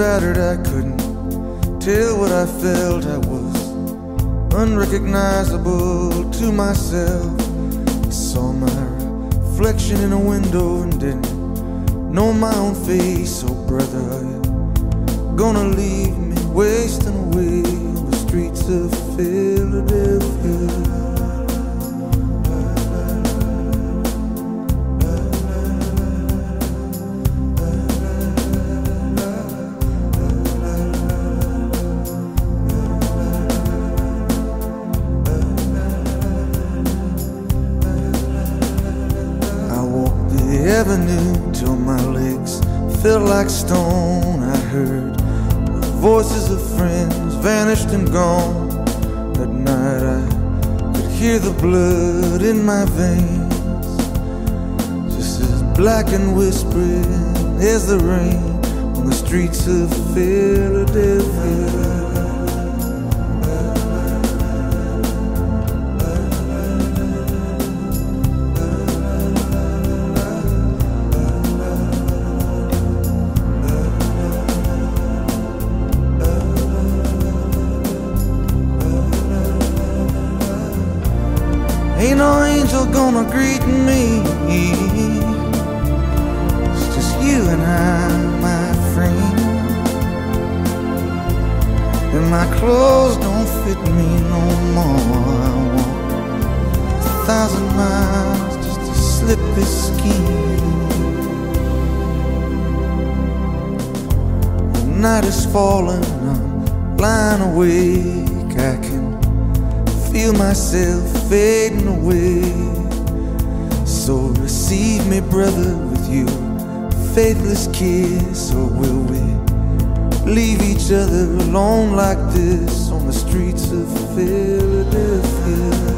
battered, I couldn't tell what I felt. I was unrecognizable to myself. I saw my reflection in a window and didn't know my own face. Oh, brother, are you gonna leave the avenue till my legs felt like stone. I heard the voices of friends vanished and gone. That night I could hear the blood in my veins, just as black and whispering as the rain on the streets of Philadelphia. Ain't no angel gonna greet me. It's just you and I, my friend. And my clothes don't fit me no more. I walk a thousand miles just to slip this skin. The night is falling, I'm lying awake. I can feel myself fading away. So receive me, brother, with you, faithless kiss, or will we leave each other alone like this on the streets of Philadelphia?